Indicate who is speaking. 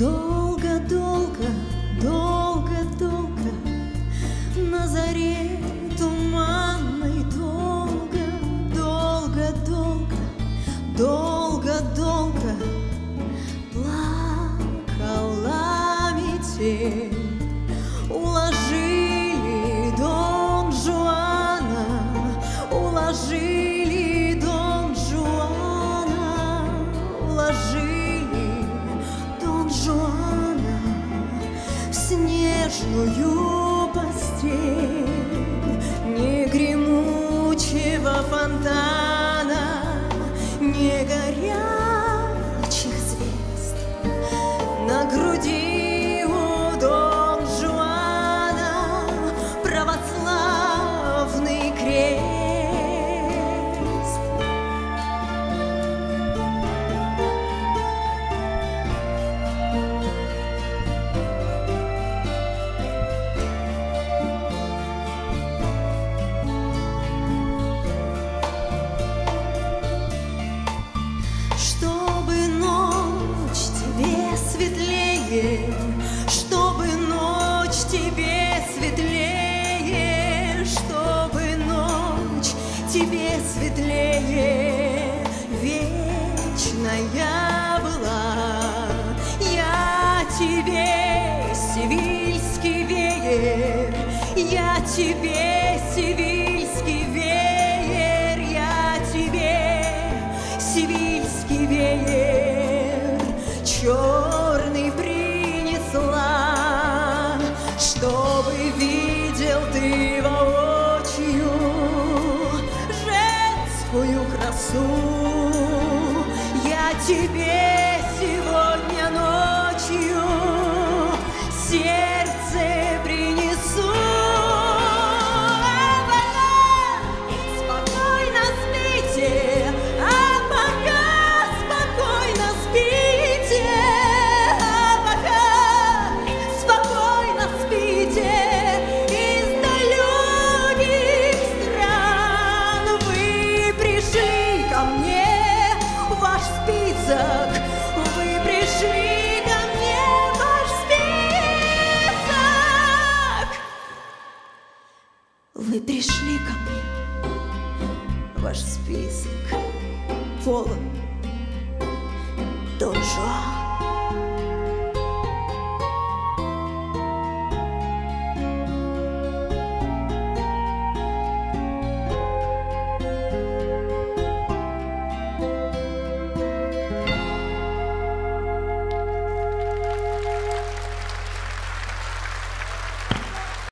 Speaker 1: Долго-долго, долго-долго На заре туманной Долго, долго-долго, долго-долго Плакала метель. for you. тебе светлее, чтобы ночь тебе светлее вечная. сердцу. Я тебе сегодня Пришли ко мне ваш список полон Дон Жуан.